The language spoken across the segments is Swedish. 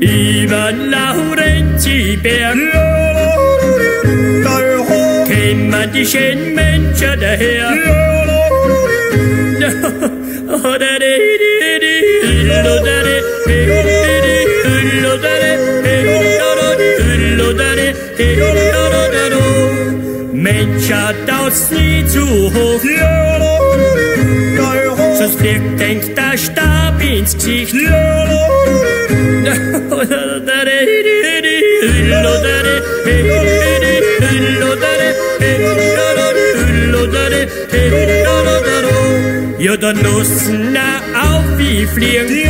一弯老人脊背，啦啦呼哩哩儿呼，天边的山门遮得黑，啦啦呼哩哩儿呼，哈达嘞哩哩哩哩咯达嘞，哩哩哩哩咯达嘞，哩哩咯达嘞，哩哩咯达嘞，哩哩咯达嘞，门朝大雪山呼。Sonst fliegt denkt der Stab ins Gesicht Ja, dann nussen auf wie fliegen.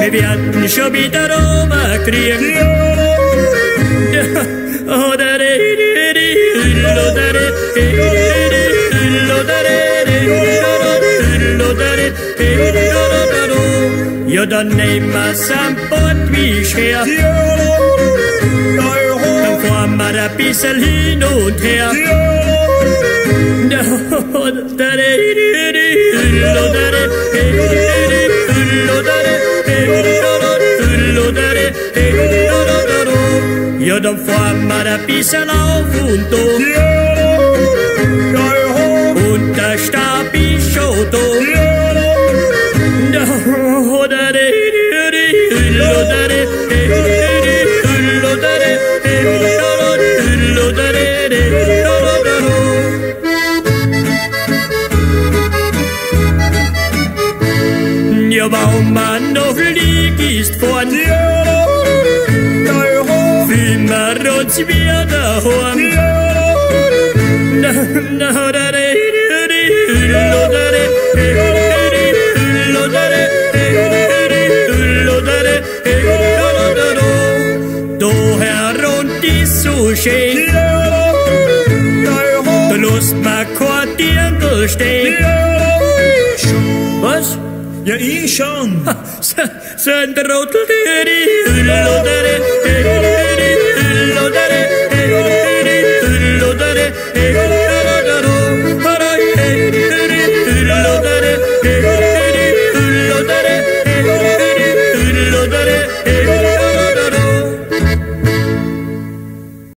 Wir werden schon wieder rüberkriegen. Oh, Ja, dann nehmen wir's am Bord wie her. Dann fahren wir ein bisschen hin und her. Ja, dann fahren wir ein bisschen auf und um. Und Der Baumann noch lieg ist vorn. Wimmer uns wir daheim. Na, na, da, da, da, da, da, da, da, coucher. De los makoatien gaucher. Was? Ja, ich schon. Sen rotleri, lodere, lodere, lodere, lodere, lodere,